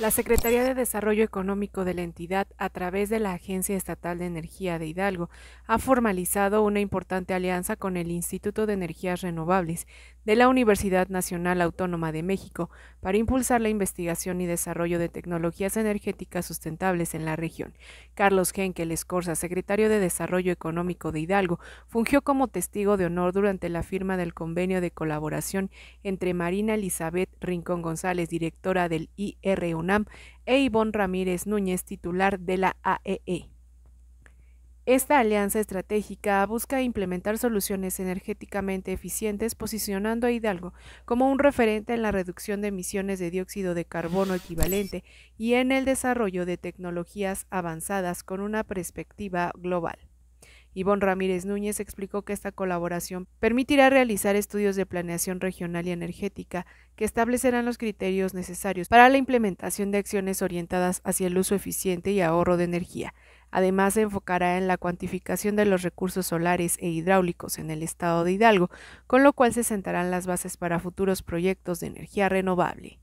La Secretaría de Desarrollo Económico de la entidad, a través de la Agencia Estatal de Energía de Hidalgo, ha formalizado una importante alianza con el Instituto de Energías Renovables de la Universidad Nacional Autónoma de México para impulsar la investigación y desarrollo de tecnologías energéticas sustentables en la región. Carlos Henkel Escorza, secretario de Desarrollo Económico de Hidalgo, fungió como testigo de honor durante la firma del convenio de colaboración entre Marina Elizabeth Rincón González, directora del IRU e Ivonne Ramírez Núñez, titular de la AEE. E. Esta alianza estratégica busca implementar soluciones energéticamente eficientes, posicionando a Hidalgo como un referente en la reducción de emisiones de dióxido de carbono equivalente y en el desarrollo de tecnologías avanzadas con una perspectiva global. Ivonne Ramírez Núñez explicó que esta colaboración permitirá realizar estudios de planeación regional y energética que establecerán los criterios necesarios para la implementación de acciones orientadas hacia el uso eficiente y ahorro de energía. Además, se enfocará en la cuantificación de los recursos solares e hidráulicos en el estado de Hidalgo, con lo cual se sentarán las bases para futuros proyectos de energía renovable.